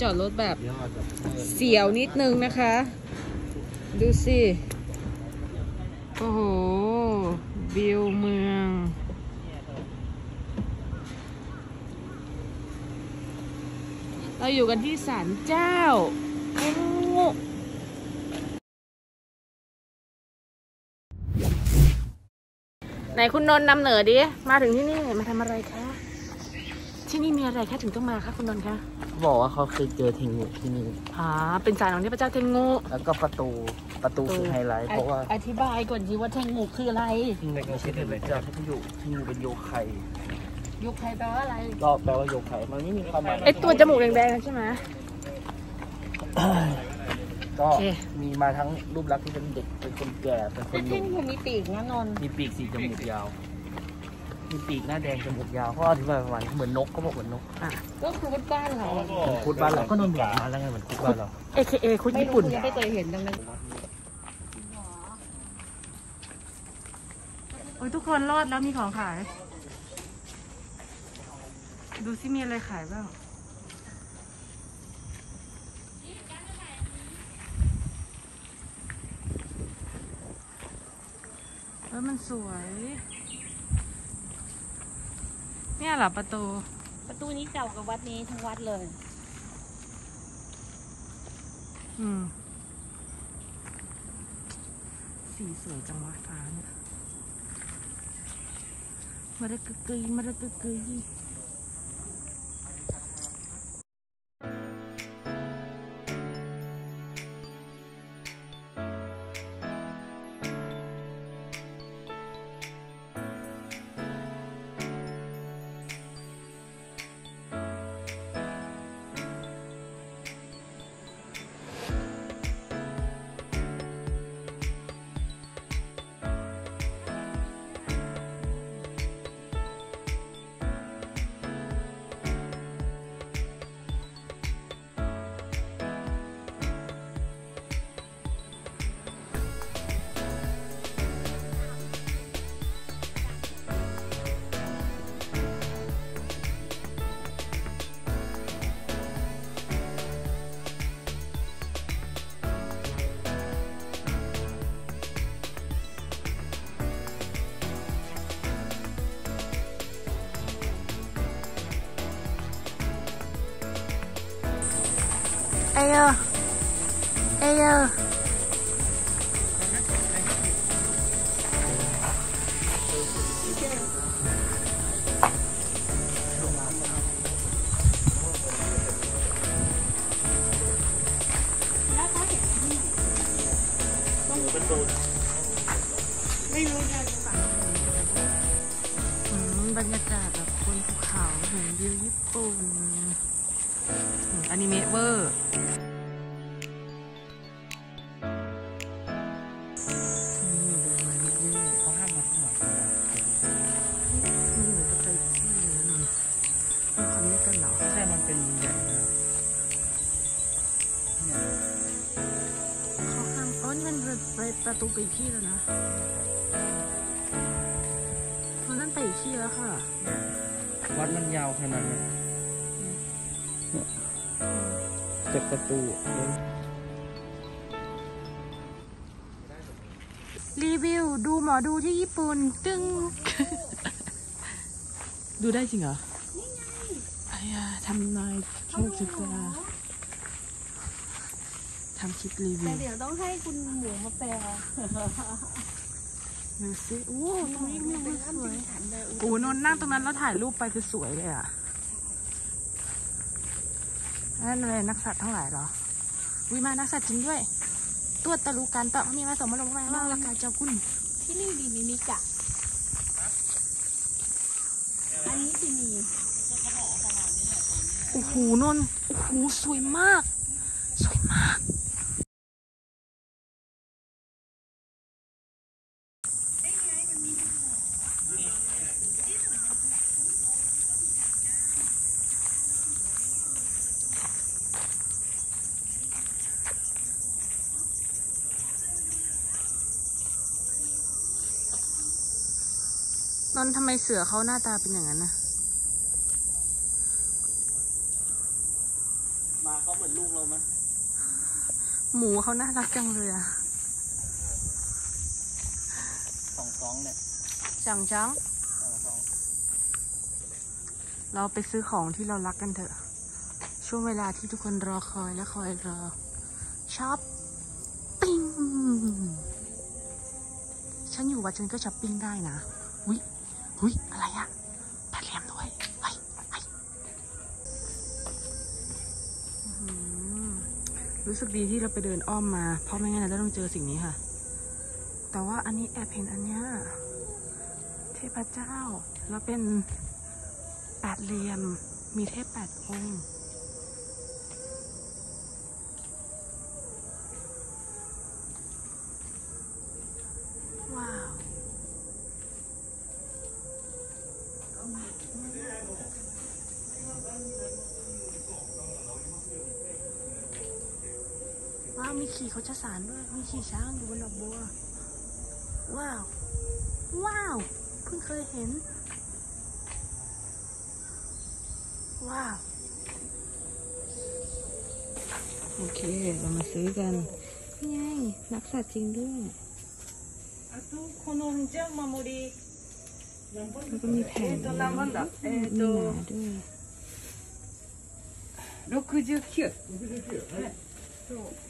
จอดรถแบบยอดแบบเสียวนิดนึงนะคะ ดูสิ โอ้โหวิวเมือง เราอยู่กันที่ศาลเจ้าโอ้ไหนคุณนนท์นำเหนือดิ มาถึงที่นี่ มาทำอะไรคะ ที่นี่มีอะไรคะถึงต้องมาคะคุณนนท์คะบอกว่าเขาเคยเจอเทงงูที่นี่อ่าเป็นศาลของเทพเจ้าเทงงูแล้วก็ประตูประตูคือไฮไลท์เพราะว่าอธิบายก่อนสิว่าเทงงูคืออะไรในกรุงเทพเป็นเจ้าที่อยู่ที่งูเป็นโยไคยุคไทยแปลว่าอะไรก็แปลว่าโยไคมันไม่มีความหมายไอตัวจมูกแดงๆนั่นใช่ไหมก็โอเคมีมาทั้งรูปลักษณ์ที่เป็นเด็กเป็นคนแก่เป็นคนหเทนุ่งมงูมีปีกนะนนท์มีปีกสีจมูกยาว มีปีกหน้าแดงจมูกยาวเขาอธิบายประมาณเหมือนนกเขาบอกเหมือนนกอะก็คือวัดบ้านเราเหมือนคุดบ้านเราก็นนท์บอกมาแล้วไงเหมือนคุดบ้านเรา AKA คุณญี่ปุ่นไม่เคยเห็นดังนั้นโอ้ยทุกคนรอดแล้วมีของขาย ดูซิมีอะไรขายบ้างเออมันสวย เนี่ยเหรอประตู ประตูนี้เก่ากับวัดนี้ทั้งวัดเลย อืม สีสวยจังวะฟ้าเนี่ยมาได้กึกกยมาได้กึกกย อยเอยอืมบรรยากาศแบบบนภูเขาเห็นวิวญี่ปุ่นอืมอนิเมะเวอร์ ไปประตูไปอีกที่แล้วนะมันนั่นไปอีกที่แล้วค่ะ วัดมันยาวขนาดนั้นเนี่ยจากประตู รีวิวดูหมอดูที่ญี่ปุ่น ตึงดูได้จริงเหรอนี่ไงไอ้ยาทำนายโชคชะตา ทำคลิปรีวิแต่วเดี๋ยวต้องให้คุณหมูมาแปลดูสิโอ้ตรงนี้มีวิวสวยฉันเลยโอ้นนท์นั่งตรงนั้นแล้วถ่ายรูปไปคือสวยเลยอะนั่นเลยนักสัตว์ทั้งหลายเหรอวิมานักสัตว์จริงด้วย ตัวตะลุกันตะมีมาสมมาลงมามาราคาเจ้าคุณที่นี่ดีมิมิกะอันนี้ที่นี่โอ้โหนนท์โอ้โหสวยมาก สวยมาก นนท์ทำไมเสือเขาหน้าตาเป็นอย่างนั้นนะมาก็เขาเหมือนลูกเราไหมหมูเขาน่ารักจังเลยอะสองสองเนี่ยจังจังสองสองเราไปซื้อของที่เรารักกันเถอะ ช่วงเวลาที่ทุกคนรอคอยและคอยรอช้อปปิ้ง ฉันอยู่วัดฉันก็ช้อปปิ้งได้นะหุย หุยอะไรอะแปดเหลี่ยมด้วยไปไปรู้สึกดีที่เราไปเดินอ้อมมา เพราะไม่งั้นเราต้องเจอสิ่งนี้ค่ะ แต่ว่าอันนี้แอบเห็นอันเนี้ยเทพเจ้า แล้วเป็นแปดเหลี่ยม มีเทพแปดองค์ามีขี่เขาชะสารด้วยมีขี่ช้างอยู่บนดอกบัว ว้าว ว้าว เพิ่งเคยเห็น ว้าว โอเค เรามาซื้อกันนี่ไงนักสัตว์จริงด้วยแล้วก็มีแผ่นหมาด้วย69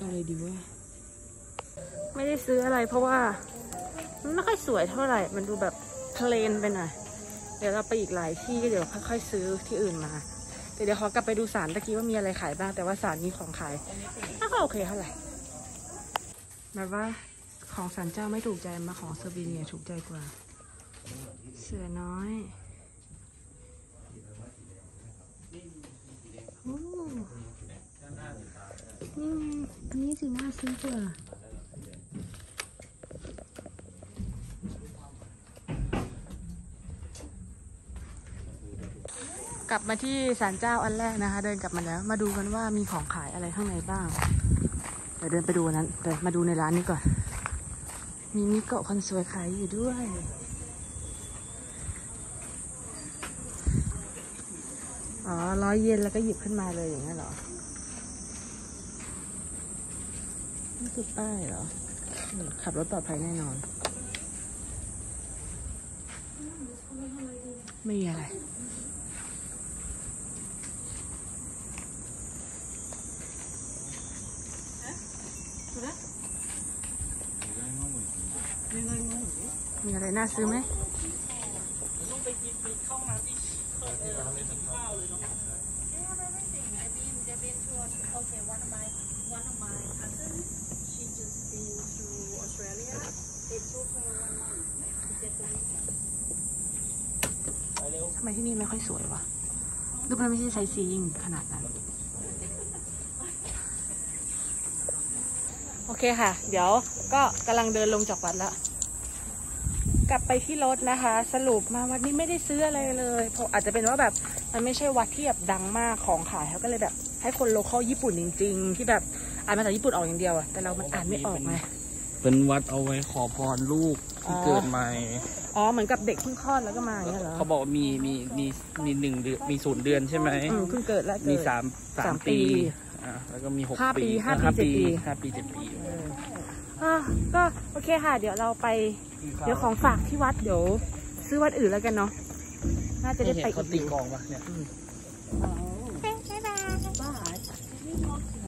อะไรดีวะ ไม่ได้ซื้ออะไรเพราะว่า มันไม่ค่อยสวยเท่าไหร่ มันดูแบบเพลนไปหน่อย เดี๋ยวเราไปอีกหลายที่ก็เดี๋ยวค่อยๆ ซื้อที่อื่นมาแต่เดี๋ยวขอกลับไปดูสารตะกี้ว่ามีอะไรขายบ้าง แต่ว่าสารมีของขายไม่ค่อยโอเคเท่าไหร่แบบว่าของสารเจ้าไม่ถูกใจมาของเซอร์บีเนียถูกใจกว่า เสือน้อยโอ้นี่ไงอัน นี้สิน่าซื้อกลับมาที่ศาลเจ้าอันแรกนะคะ เดินกลับมาแล้ว มาดูกันว่ามีของขายอะไรข้างในบ้าง เดี๋ยวเดินไปดูนั้นเดี๋ยวมาดูในร้านนี้ก่อน มีมิโกะคนสวยขายอยู่ด้วยอ๋อร้อยเยนแล้วก็หยิบขึ้นมาเลยอย่างนี้นเหรอ นี่คือป้ายเหรอ ขับรถปลอดภัยแน่นอน ไม่มีอะไร มีอะไรน่าซื้อไหมต้องไปกินไปเข้ามาที่เออไปกินข้าวเลยเนาะ I mean, they've been to, okay, one of my, one of my cousins, to Australia. It took her one month to get the visa. ทำไมที่นี่ไม่ค่อยสวยวะรูปมันไม่ใช่ไซซียิ่งขนาดนั้น โอเคค่ะ เดี๋ยวก็กำลังเดินลงจากวัดแล้ว กลับไปที่รถนะคะ สรุปมาวัดนี้ไม่ได้ซื้ออะไรเลยเพราะอาจจะเป็นว่าแบบมันไม่ใช่วัดที่แบบดังมากของขายเขาก็เลยแบบ ให้คนโลเคอลญี่ปุ่นจริง ๆ ที่แบบ อ่านภาษาญี่ปุ่นออกอย่างเดียวอะแต่เรามันอ่านไม่ออกไงเป็นวัดเอาไว้ขอพรลูกที่อ๋อเกิดใหม่อ๋อเหมือนกับเด็กเพิ่งคลอดแล้วก็มาอย่างเงี้ยเหรอเขาบอกว่ามีมีมีมีหนึ่งเดือนมีศูนย์เดือนใช่ไหมอืมเพิ่งเกิดแล้วเกิดมีสามสาสามมปีปีอ่าแล้วก็มีหกห้าปีปีห้าปีห้าเจ็ดปีปีห้าปีเจ็ดปีอะก็โอเคค่ะ เดี๋ยวเราไป เดี๋ยวของฝากที่วัดเดี๋ยว ซื้อวัดอื่นแล้วกันเนาะน่าจะได้เห็นไปเขาอีกตีกลองปะเนี่ย But